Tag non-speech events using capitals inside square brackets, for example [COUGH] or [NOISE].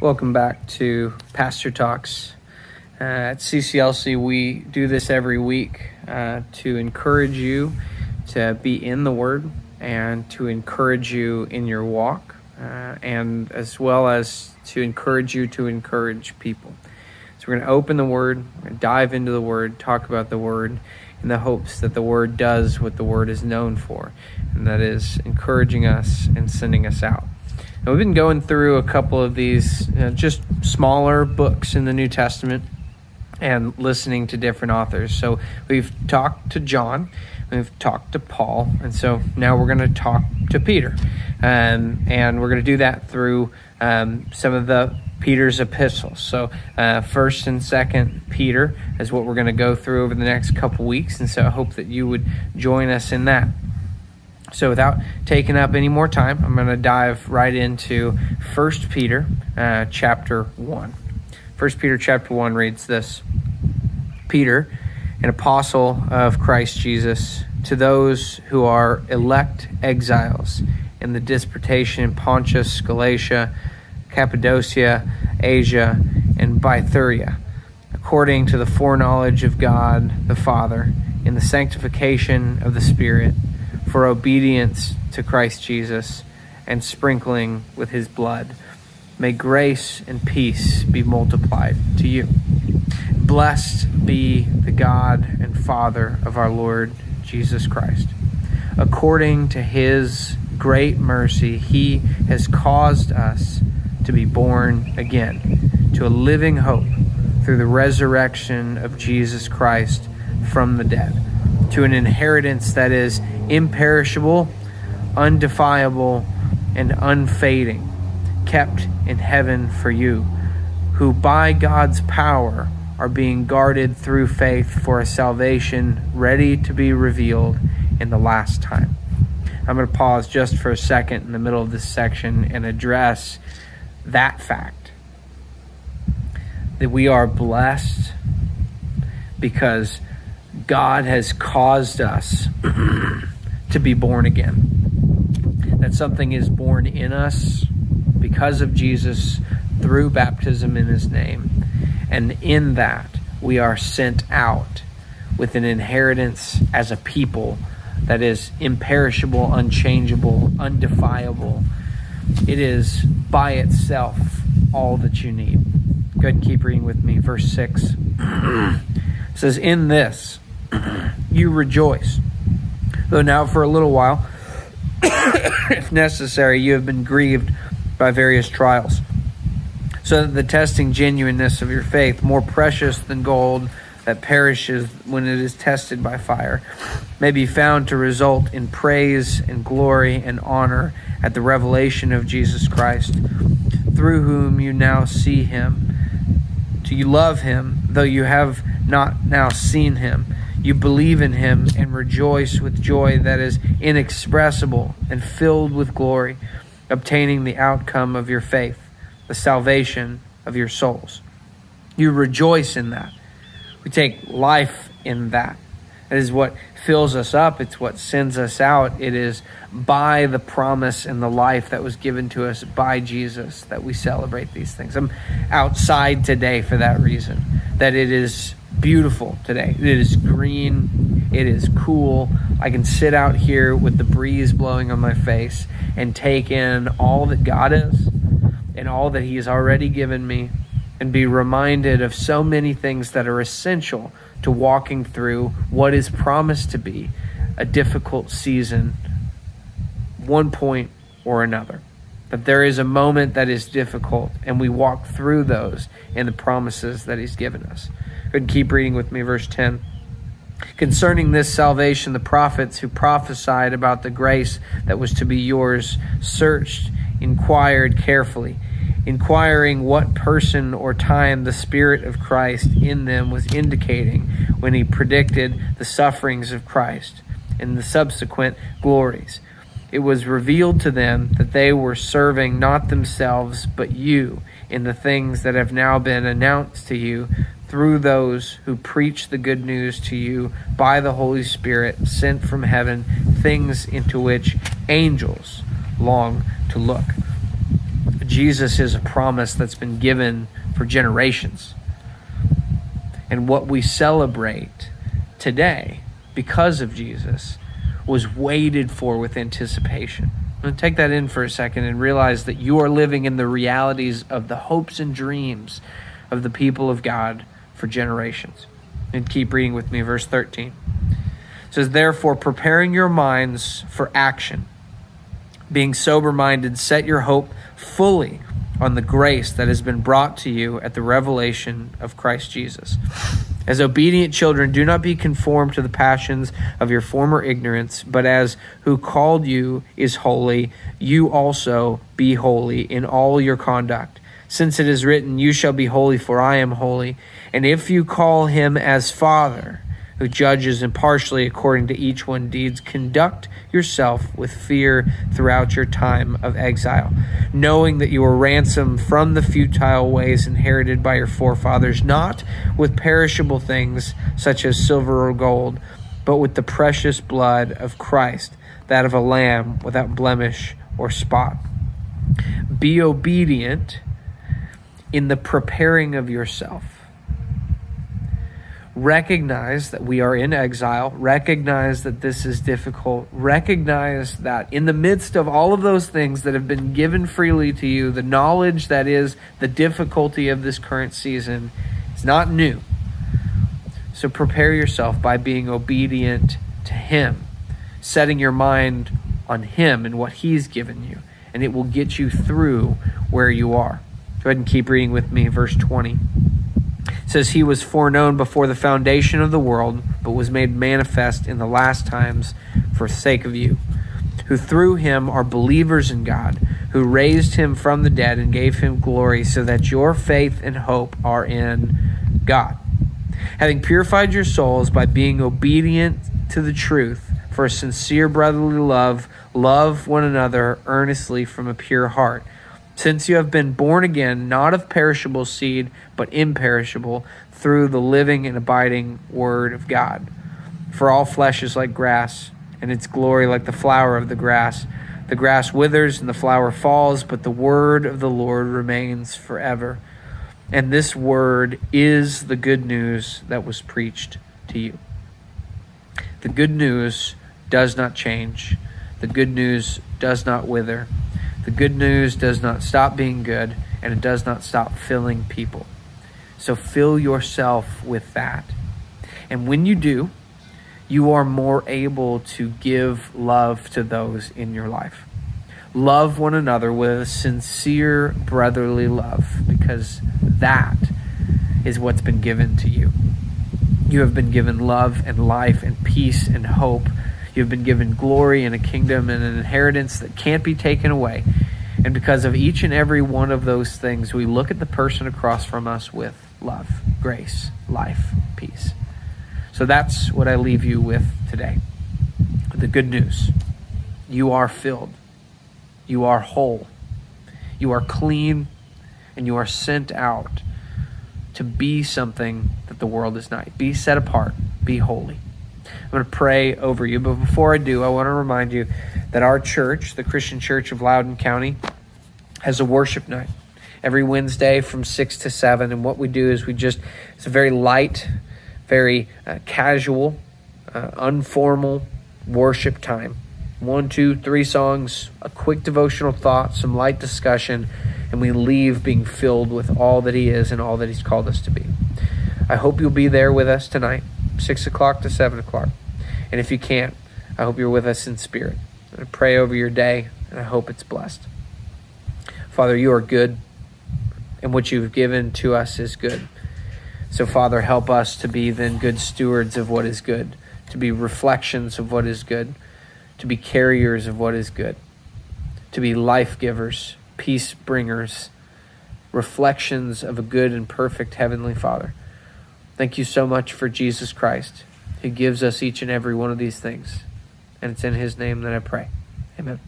Welcome back to Pastor Talks. Uh, at CCLC, we do this every week uh, to encourage you to be in the Word and to encourage you in your walk, uh, and as well as to encourage you to encourage people. So, we're going to open the Word, dive into the Word, talk about the Word in the hopes that the Word does what the Word is known for, and that is encouraging us and sending us out. And we've been going through a couple of these you know, just smaller books in the New Testament and listening to different authors. So we've talked to John, we've talked to Paul, and so now we're going to talk to Peter. Um, and we're going to do that through um, some of the Peter's epistles. So, uh, first and second Peter is what we're going to go through over the next couple weeks, and so I hope that you would join us in that. So, without taking up any more time, I'm going to dive right into 1 Peter uh, chapter 1. 1 Peter chapter 1 reads this Peter, an apostle of Christ Jesus, to those who are elect exiles in the disputation in Pontus, Galatia, Cappadocia, Asia, and Bithynia, according to the foreknowledge of God the Father, in the sanctification of the Spirit for obedience to Christ Jesus and sprinkling with his blood. May grace and peace be multiplied to you. Blessed be the God and Father of our Lord Jesus Christ. According to his great mercy, he has caused us to be born again to a living hope through the resurrection of Jesus Christ from the dead, to an inheritance that is imperishable, undefiable, and unfading, kept in heaven for you, who by God's power are being guarded through faith for a salvation ready to be revealed in the last time. I'm going to pause just for a second in the middle of this section and address that fact that we are blessed because God has caused us [CLEARS THROAT] to be born again. That something is born in us because of Jesus through baptism in his name. And in that, we are sent out with an inheritance as a people that is imperishable, unchangeable, undefiable. It is by itself all that you need. Good, keep reading with me. Verse 6 [CLEARS THROAT] says, In this [CLEARS THROAT] you rejoice though now for a little while, [COUGHS] if necessary, you have been grieved by various trials, so that the testing genuineness of your faith, more precious than gold that perishes when it is tested by fire, may be found to result in praise and glory and honor at the revelation of Jesus Christ, through whom you now see him. Do you love him, though you have not now seen him? You believe in him and rejoice with joy that is inexpressible and filled with glory, obtaining the outcome of your faith, the salvation of your souls. You rejoice in that. We take life in that. It is what fills us up. It's what sends us out. It is by the promise and the life that was given to us by Jesus that we celebrate these things. I'm outside today for that reason. That it is beautiful today. It is green. It is cool. I can sit out here with the breeze blowing on my face and take in all that God is and all that He has already given me and be reminded of so many things that are essential to walking through what is promised to be a difficult season, one point or another. That there is a moment that is difficult, and we walk through those in the promises that He's given us. Good, keep reading with me, verse 10. Concerning this salvation, the prophets who prophesied about the grace that was to be yours searched, inquired carefully, inquiring what person or time the Spirit of Christ in them was indicating when he predicted the sufferings of Christ and the subsequent glories. It was revealed to them that they were serving not themselves, but you in the things that have now been announced to you through those who preach the good news to you by the Holy Spirit sent from heaven, things into which angels long to look. Jesus is a promise that's been given for generations. And what we celebrate today because of Jesus was waited for with anticipation. I'm going to take that in for a second and realize that you are living in the realities of the hopes and dreams of the people of God for generations. And keep reading with me, verse 13. It says, Therefore, preparing your minds for action, being sober minded, set your hope fully on the grace that has been brought to you at the revelation of Christ Jesus. As obedient children, do not be conformed to the passions of your former ignorance, but as who called you is holy, you also be holy in all your conduct. Since it is written, You shall be holy, for I am holy. And if you call him as Father, who judges impartially according to each one's deeds, conduct yourself with fear throughout your time of exile, knowing that you were ransomed from the futile ways inherited by your forefathers, not with perishable things such as silver or gold, but with the precious blood of Christ, that of a lamb without blemish or spot. Be obedient in the preparing of yourself recognize that we are in exile, recognize that this is difficult, recognize that in the midst of all of those things that have been given freely to you, the knowledge that is the difficulty of this current season is not new. So prepare yourself by being obedient to Him, setting your mind on Him and what He's given you, and it will get you through where you are. Go ahead and keep reading with me, verse 20 says he was foreknown before the foundation of the world, but was made manifest in the last times for sake of you, who through him are believers in God, who raised him from the dead and gave him glory, so that your faith and hope are in God. Having purified your souls by being obedient to the truth, for a sincere brotherly love, love one another earnestly from a pure heart since you have been born again, not of perishable seed, but imperishable, through the living and abiding Word of God. For all flesh is like grass, and its glory like the flower of the grass. The grass withers and the flower falls, but the Word of the Lord remains forever. And this Word is the good news that was preached to you. The good news does not change, the good news does not wither. The good news does not stop being good, and it does not stop filling people. So fill yourself with that. And when you do, you are more able to give love to those in your life. Love one another with a sincere brotherly love because that is what's been given to you. You have been given love and life and peace and hope You've been given glory and a kingdom and an inheritance that can't be taken away. And because of each and every one of those things, we look at the person across from us with love, grace, life, peace. So that's what I leave you with today. The good news you are filled, you are whole, you are clean, and you are sent out to be something that the world is not. Be set apart, be holy. I'm going to pray over you. But before I do, I want to remind you that our church, the Christian Church of Loudoun County, has a worship night every Wednesday from 6 to 7. And what we do is we just, it's a very light, very uh, casual, uh, informal worship time. One, two, three songs, a quick devotional thought, some light discussion, and we leave being filled with all that He is and all that He's called us to be. I hope you'll be there with us tonight. 6 o'clock to 7 o'clock. And if you can't, I hope you're with us in spirit. I pray over your day, and I hope it's blessed. Father, you are good, and what you've given to us is good. So, Father, help us to be then good stewards of what is good, to be reflections of what is good, to be carriers of what is good, to be life givers, peace bringers, reflections of a good and perfect Heavenly Father. Thank you so much for Jesus Christ, who gives us each and every one of these things. And it's in his name that I pray. Amen.